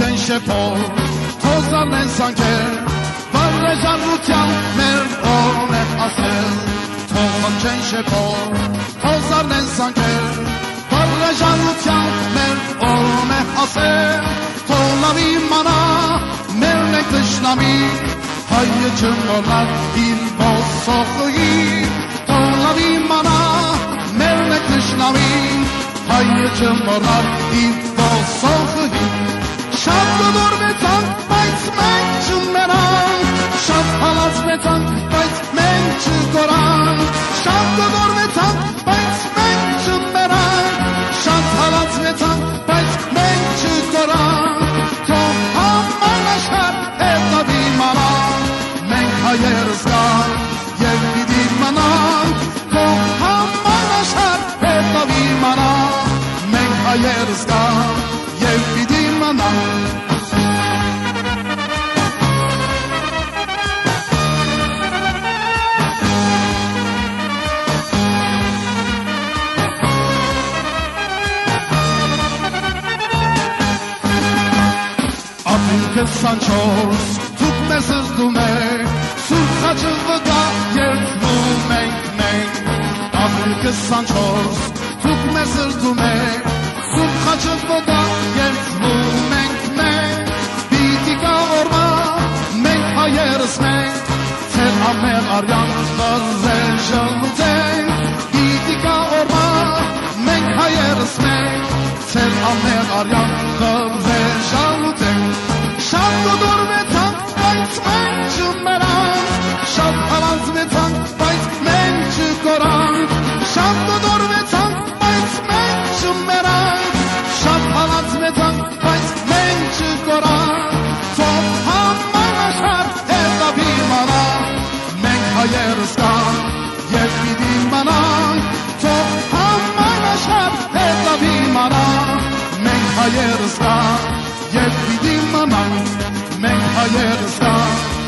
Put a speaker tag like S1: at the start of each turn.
S1: c'è scepo, cosa ne sanche, parle già rutiam, mer one a se, tom c'è scepo, cosa ne sanche, parle già rutiam, mer one a se, tola vi mana, mer ne krishna mi, hayye cümleler il bosohi, tola vi mana, mer ne krishna mi, hayye cümleler il bosohi, Sanchos, tuk messes du mig, surkacı vıda yert mu menk menk. Afrika Sanchos, tuk messes du mig, surkacı vıda yert mu menk menk. Bitika orma, menk hayers menk, tel amer aryan, gazel jaluten. Bitika orma, menk hayers menk, tel amer aryan, gazel jaluten. Şapka dur ve tank bayt mençü meran Şap halaz ve tank bayt mençü koran. Şapka dur ve tank bayt mençü meran Şap halaz ve tank bayt mençü koran. Top hamman aşar evda bir mana Men hayerıskan yev bidim bana Top hamman aşar evda bir mana Men Men hayerıskan yev bidim bana Men hayerıskan yev bidim